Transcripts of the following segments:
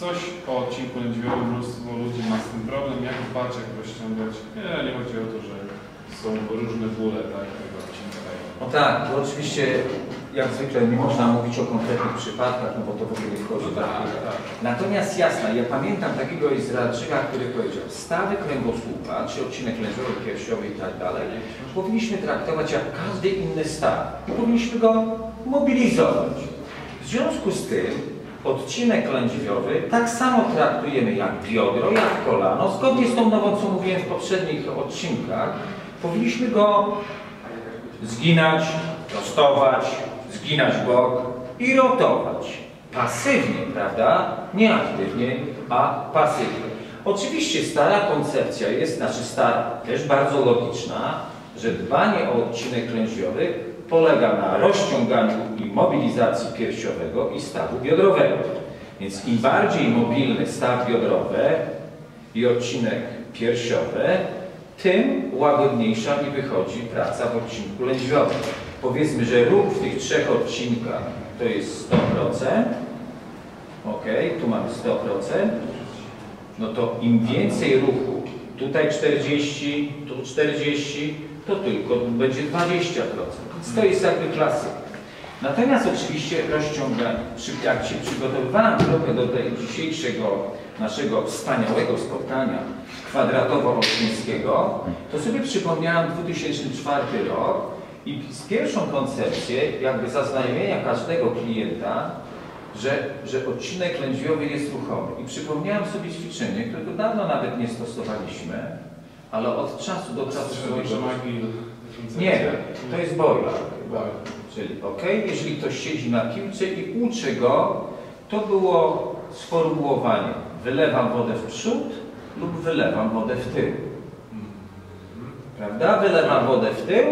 Coś po odcinku lędźwiowym, mnóstwo ludzi ma z tym problem, jak paczek rozciągać. Nie, nie chodzi o to, że są różne bóle, tak, tego odcinka. No tak, to oczywiście jak zwykle nie można mówić o konkretnych przypadkach, no bo to w ogóle nie wchodzi w Tak, tak. Natomiast jasne, ja pamiętam takiego Izraelczyka, który powiedział, stawy kręgosłupa, czy odcinek lędźwiowy, piersiowy i tak dalej, powinniśmy traktować jak każdy inny staw. Powinniśmy go mobilizować. W związku z tym odcinek lędźwiowy tak samo traktujemy jak biodro, jak kolano, zgodnie z tą nową, co mówiłem w poprzednich odcinkach, powinniśmy go zginać, prostować, zginać bok i rotować. Pasywnie, prawda? Nie aktywnie, a pasywnie. Oczywiście stara koncepcja jest, znaczy stara, też bardzo logiczna, że dbanie o odcinek lędźwiowy polega na rozciąganiu i mobilizacji piersiowego i stawu biodrowego. Więc im bardziej mobilny staw biodrowy i odcinek piersiowy, tym łagodniejsza mi wychodzi praca w odcinku lędźwiowym. Powiedzmy, że ruch w tych trzech odcinkach to jest 100%. Ok, tu mamy 100%. No to im więcej ruchu, tutaj 40, tu 40, to tylko będzie 20%. Więc to jest jakby klasyka. Natomiast oczywiście rozciąganie. Jak się przygotowywałem trochę do tego dzisiejszego naszego wspaniałego spotkania kwadratowo-rocznickiego, to sobie przypomniałem 2004 rok i z pierwszą koncepcję jakby zaznajomienia każdego klienta, że, że odcinek lędźwiowy jest ruchomy. I przypomniałem sobie ćwiczenie, którego dawno nawet nie stosowaliśmy, ale od czasu do czasu. Magil. Nie, to jest boiler. Boiler. Czyli ok, jeżeli ktoś siedzi na piłce i uczy go, to było sformułowanie wylewam wodę w przód lub wylewam wodę w tył. Prawda? Wylewam wodę w tył,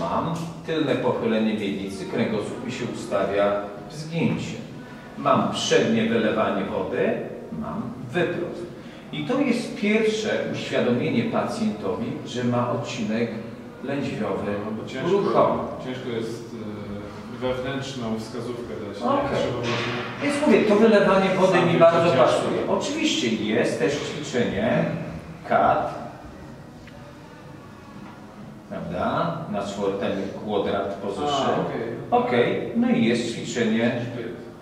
mam tylne pochylenie miednicy, kręgosłup mi się ustawia w zgięcie. Mam przednie wylewanie wody, mam wyprost. I to jest pierwsze uświadomienie pacjentowi, że ma odcinek lędźwiowy No, ciężko, ruchomy. ciężko jest e, wewnętrzną wskazówkę dać. właśnie Więc mówię, to wylewanie wody mi bardzo pasuje. Oczywiście jest też ćwiczenie kat, prawda, na czwartym kwadrat position. okej. Okej, no i jest ćwiczenie,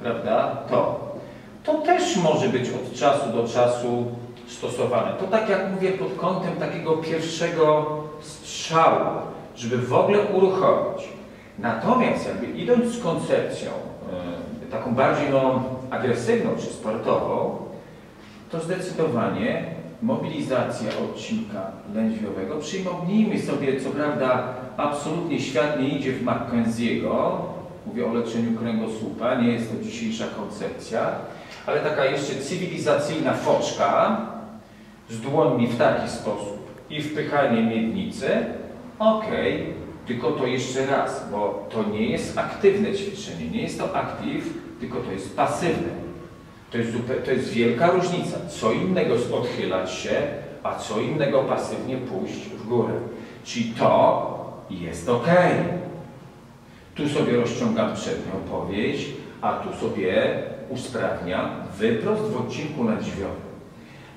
prawda, to. To też może być od czasu do czasu stosowane. To tak jak mówię pod kątem takiego pierwszego strzału, żeby w ogóle uruchomić. Natomiast jakby idąc z koncepcją e, taką bardziej no, agresywną czy sportową, to zdecydowanie mobilizacja odcinka lędźwiowego. Przyjmijmy sobie, co prawda, absolutnie świat nie idzie w Mackenzie'ego, mówię o leczeniu kręgosłupa, nie jest to dzisiejsza koncepcja, ale taka jeszcze cywilizacyjna foczka z dłońmi w taki sposób i wpychanie miednicy, okej, tylko to jeszcze raz, bo to nie jest aktywne ćwiczenie, nie jest to aktyw, tylko to jest pasywne. To jest, to jest wielka różnica. Co innego odchylać się, a co innego pasywnie pójść w górę. Czyli to jest ok. Tu sobie rozciągam przednią powieść, a tu sobie usprawniam wyprost w odcinku lędźwiowym.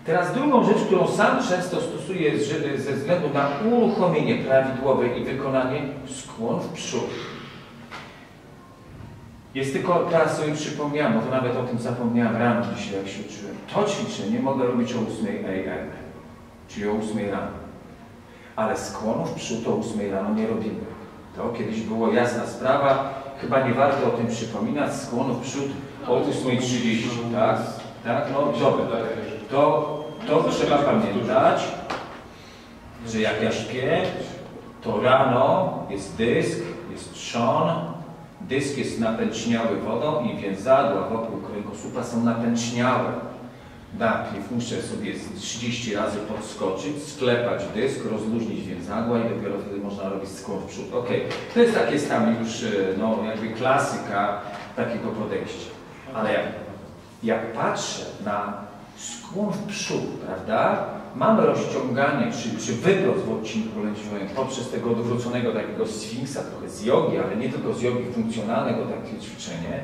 Teraz drugą rzecz, którą sam często stosuję ze względu na uruchomienie prawidłowe i wykonanie skłon w przód. Jest tylko, teraz sobie przypomniałem, bo to nawet o tym zapomniałem rano dzisiaj, jak się uczyłem. To ćwiczenie mogę robić o 8 AM, czyli o 8 rano. Ale skłonów przód o 8 rano nie robimy. To kiedyś było jasna sprawa, chyba nie warto o tym przypominać, skłonów przód o 8.30, tak? Tak, no dobra. To, to trzeba pamiętać, że jak ja śpię, to rano jest dysk, jest trzon, dysk jest napęczniały wodą i więzadła wokół kręgosłupa są napęczniałe. Najpierw muszę sobie z 30 razy podskoczyć, sklepać dysk, rozluźnić więzadła i dopiero wtedy można robić skłon w przód. Ok, to jest takie tam już e, no, jakby klasyka takiego podejścia. Ale jak, jak patrzę na skłon w przód, prawda? Mamy rozciąganie czy, czy wyprost w odcinku lędźwiowym poprzez tego odwróconego takiego sfinksa, trochę z jogi, ale nie tylko z jogi funkcjonalnego takie ćwiczenie,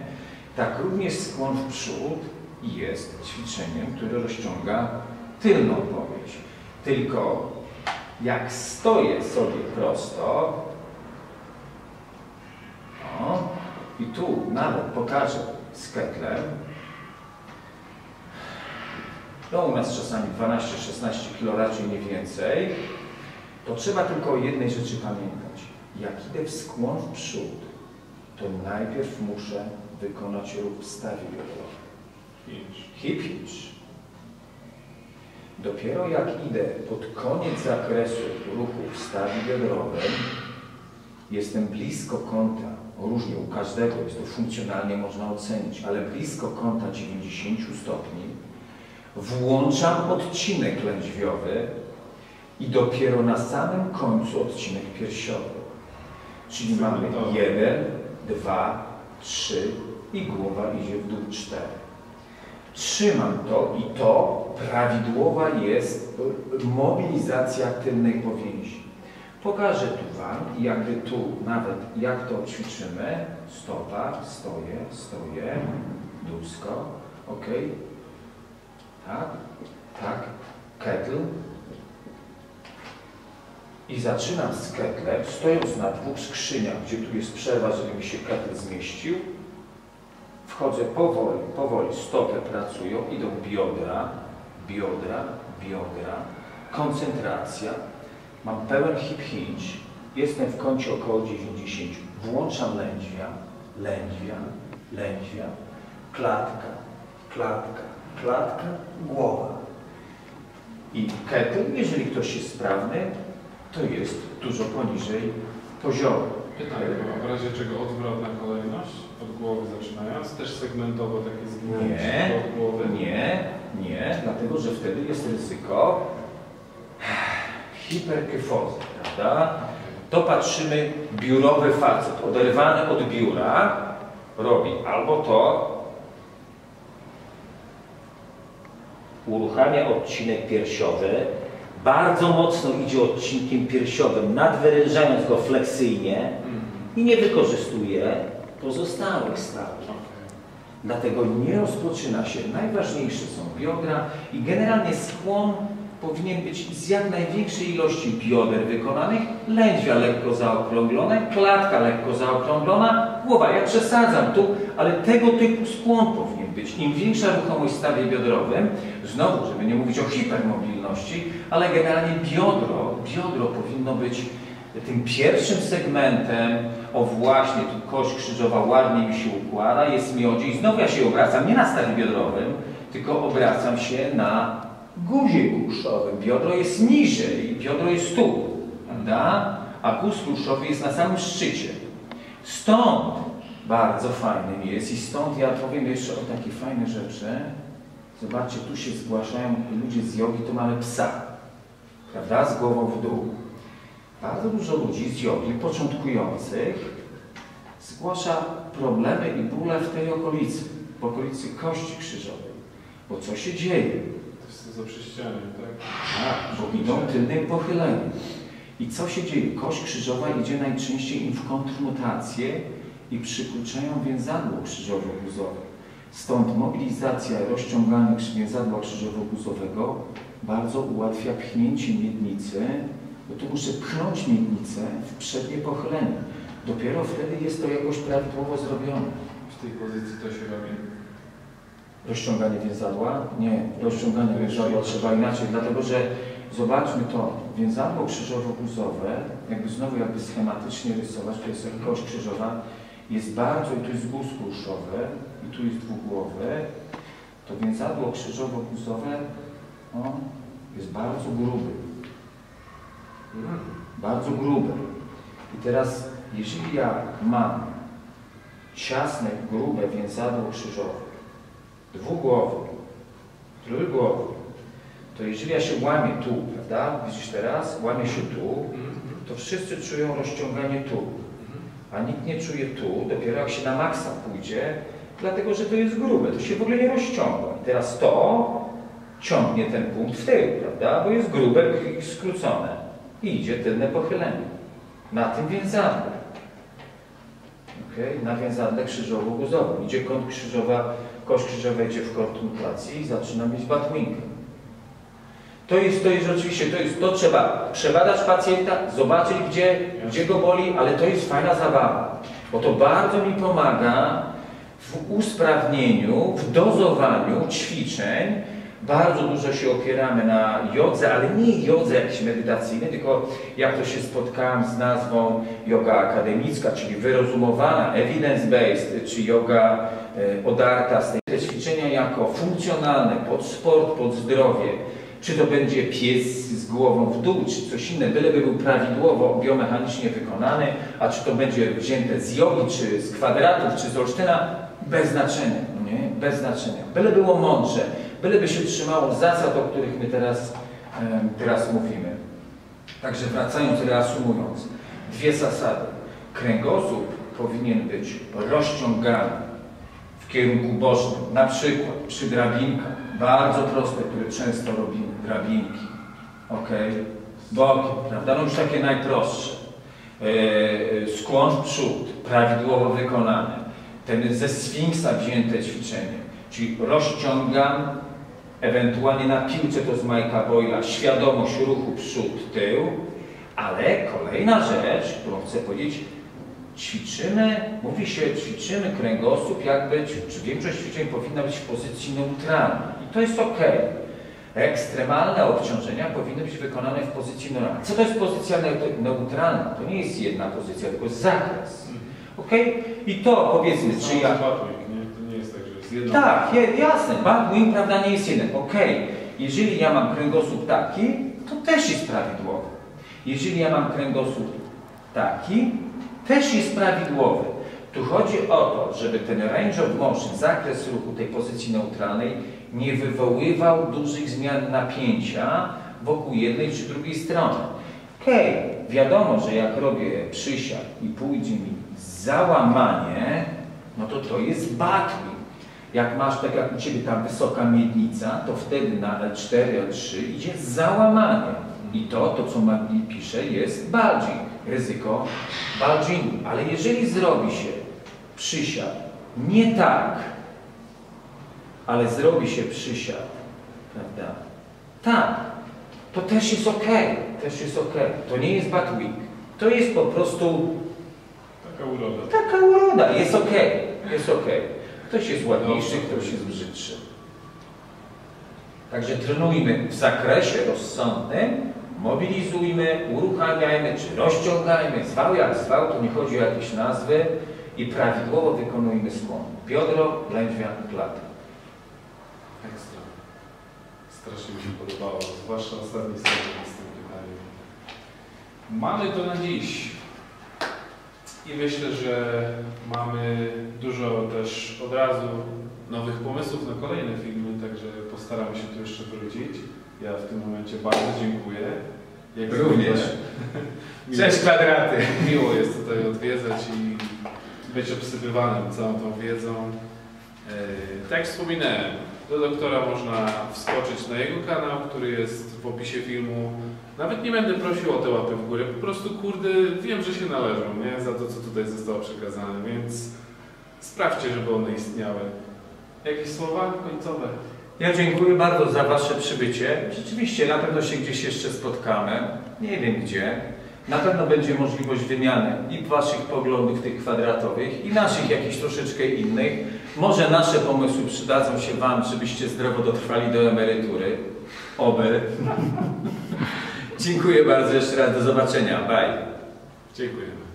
tak również skłon w przód jest ćwiczeniem, które rozciąga tylną powieść. Tylko jak stoję sobie prosto, i tu nawet pokażę z ketlem, no u nas czasami 12-16 kg, raczej nie więcej, to trzeba tylko o jednej rzeczy pamiętać. Jak idę w skłon w przód, to najpierw muszę wykonać ruch w stawie biodrowej. Hinge. Hip hinge. Dopiero jak idę pod koniec zakresu ruchu w stawie biodrowym, jestem blisko kąta, różnie u każdego, jest to funkcjonalnie można ocenić, ale blisko kąta 90 stopni, włączam odcinek lędźwiowy i dopiero na samym końcu odcinek piersiowy. Czyli mamy jeden, dwa, trzy i głowa idzie w dół cztery. Trzymam to i to prawidłowa jest y, mobilizacja tylnej powięzi. Pokażę tu Wam jakby tu nawet jak to ćwiczymy. Stopa, stoję, stoję, dłusko, ok. Tak, tak, kettle. I zaczynam z ketlem, stojąc na dwóch skrzyniach, gdzie tu jest przerwa, żeby mi się kettle zmieścił. Wchodzę powoli, powoli, stopy pracują, idą biodra, biodra, biodra, koncentracja. Mam pełen hip hinge, jestem w kącie około 90. Włączam lędźwia, lędźwia, lędźwia, klatka, klatka, klatka, głowa. I kettle, jeżeli ktoś jest sprawny, to jest dużo poniżej poziomu. Pytanie, w razie czego odwrotna kolejność, głowy zaczynając, też segmentowo takie z głowy, Nie, od głowy. nie, nie, dlatego że wtedy jest ryzyko hiperkyfozy, prawda? To patrzymy, biurowy facet, oderwany od biura, robi albo to, uruchamia odcinek piersiowy, bardzo mocno idzie odcinkiem piersiowym, nadwyrężając go fleksyjnie Mhm. i nie wykorzystuje pozostałych stawów. Dlatego nie rozpoczyna się. Najważniejsze są biodra i generalnie skłon powinien być z jak największej ilości bioder wykonanych, lędźwia lekko zaokrąglone, klatka lekko zaokrąglona, głowa. Ja przesadzam tu, ale tego typu skłon powinien być. Im większa ruchomość w stawie biodrowym, znowu, żeby nie mówić o hipermobilności, ale generalnie biodro, biodro powinno być tym pierwszym segmentem, o właśnie, tu kość krzyżowa ładnie mi się układa, jest miodzie i znowu ja się obracam nie na stawie biodrowym, tylko obracam się na guzie kuszowym. Biodro jest niżej, biodro jest tu, prawda? A guz kuszowy jest na samym szczycie. Stąd bardzo fajnym jest i stąd ja powiem jeszcze o takie fajne rzeczy. Zobaczcie, tu się zgłaszają ludzie z jogi, to mamy psa, prawda? Z głową w dół. Bardzo dużo ludzi z jogi, początkujących, zgłasza problemy i bóle w tej okolicy, w okolicy kości krzyżowej. Bo co się dzieje? To jest za prześcianiem, tak? Tak, bo idą tylnym pochyleniem. I co się dzieje? Kość krzyżowa idzie najczęściej im w kontrmutację i przykluczają więzadło krzyżowo-guzowe. Stąd mobilizacja, rozciąganie więzadła krzyżowo-guzowego bardzo ułatwia pchnięcie miednicy, bo tu muszę pchnąć miednicę w przednie pochylenie. Dopiero wtedy jest to jakoś prawidłowo zrobione. W tej pozycji to się robi. Rozciąganie więzadła? Nie, rozciąganie więzadła trzeba inaczej, dlatego że zobaczmy to, więzadło krzyżowo-guzowe, jakby znowu jakby schematycznie rysować, to jest kość krzyżowa, jest bardzo, i tu jest guz kruszowy, i tu jest dwugłowy, to więzadło krzyżowo-guzowe jest bardzo gruby, bardzo grube. I teraz, jeżeli ja mam ciasne, grube więzadło krzyżowe, dwugłowy, trójgłowy, to jeżeli ja się łamię tu, prawda, widzisz teraz, łamię się tu, to wszyscy czują rozciąganie tu, a nikt nie czuje tu, dopiero jak się na maksa pójdzie, dlatego że to jest grube, to się w ogóle nie rozciąga. I teraz to ciągnie ten punkt w tył, prawda, bo jest grube i skrócone i idzie tylne pochylenie na tym więzadle. Okay? Nawiązane krzyżowo-guzową. Idzie kąt krzyżowa, kość krzyżowa idzie w kontemplacji i zaczyna mieć batwinkę. To jest, to jest rzeczywiście, to jest, to trzeba przebadać pacjenta, zobaczyć gdzie, gdzie go boli, ale to jest fajna zabawa, bo to bardzo mi pomaga w usprawnieniu, w dozowaniu ćwiczeń. Bardzo dużo się opieramy na jodze, ale nie jodze jakiejś medytacyjnej, tylko jak to się spotkałem z nazwą yoga akademicka, czyli wyrozumowana, evidence-based, czy yoga e, odarta z tej te ćwiczenia jako funkcjonalne, pod sport, pod zdrowie, czy to będzie pies z głową w dół, czy coś inne, byleby był prawidłowo biomechanicznie wykonany, a czy to będzie wzięte z jogi, czy z kwadratów, czy z Olsztyna, bez znaczenia, nie? Bez znaczenia. Byle było mądrze, byleby się trzymało zasad, o których my teraz, teraz mówimy. Także wracając, reasumując, dwie zasady. Kręgosłup powinien być rozciągany w kierunku bocznym, na przykład przy drabinkach, bardzo proste, które często robimy, drabinki, ok, bokiem, prawda, no już takie najprostsze, e, skłon w przód, prawidłowo wykonane, ten ze Sfinksa wzięte ćwiczenie, czyli rozciągam, ewentualnie na piłce to z Majka Boyla, świadomość ruchu przód, tył, ale kolejna rzecz, którą chcę powiedzieć, ćwiczymy, mówi się, ćwiczymy kręgosłup jakby, czy większość ćwiczeń powinna być w pozycji neutralnej. I to jest ok. Ekstremalne obciążenia powinny być wykonane w pozycji neutralnej. Co to jest pozycja ne- neutralna? To nie jest jedna pozycja, tylko zakres. Ok? I to powiedzmy, czy ja... Batwing, nie? To nie jedno. Tak, jasne, batwing, prawda, nie jest jeden. Ok, jeżeli ja mam kręgosłup taki, to też jest prawidłowy. Jeżeli ja mam kręgosłup taki, też jest prawidłowy. Tu chodzi o to, żeby ten range of motion, zakres ruchu tej pozycji neutralnej nie wywoływał dużych zmian napięcia wokół jednej czy drugiej strony. Okej, wiadomo, że jak robię przysiad i pójdzie mi załamanie, no to to jest batwing. Jak masz, tak jak u Ciebie tam wysoka miednica, to wtedy na L4, L3 idzie załamanie. I to, to co Magni pisze, jest bulging, ryzyko bulgingu. Ale jeżeli zrobi się przysiad nie tak, ale zrobi się przysiad, prawda, tak, to też jest ok, też jest ok. To nie jest batwing. To jest po prostu Taka uroda. Taka uroda, jest ok, jest ok. Ktoś jest ładniejszy, ktoś jest brzydszy. Także trenujmy w zakresie rozsądnym, mobilizujmy, uruchamiajmy, czy rozciągajmy, zwał jak zwał, to nie chodzi o jakieś nazwy i prawidłowo wykonujmy skłon. Biodro, lędźwia, klata. Ekstra. Strasznie mi się podobało, zwłaszcza ostatni segment z tym pytaniem. Mamy to na dziś. I myślę, że mamy dużo też od razu nowych pomysłów na kolejne filmy, także postaramy się tu jeszcze wrócić. Ja w tym momencie bardzo dziękuję. Jak Również. Cześć kwadraty! Miło jest tutaj odwiedzać i być obsypywanym całą tą wiedzą. E, Tak jak wspominałem, do doktora można wskoczyć na jego kanał, który jest w opisie filmu. Nawet nie będę prosił o te łapy w górę, po prostu kurde, wiem, że się należą, nie? Za to, co tutaj zostało przekazane, więc sprawdźcie, żeby one istniały. Jakieś słowa końcowe? Ja dziękuję bardzo za Wasze przybycie. Rzeczywiście, na pewno się gdzieś jeszcze spotkamy. Nie wiem gdzie. Na pewno będzie możliwość wymiany i Waszych poglądów tych kwadratowych, i naszych jakichś troszeczkę innych. Może nasze pomysły przydadzą się Wam, żebyście zdrowo dotrwali do emerytury. Oby. dziękuję bardzo jeszcze raz. Do zobaczenia. Bye. Dziękujemy.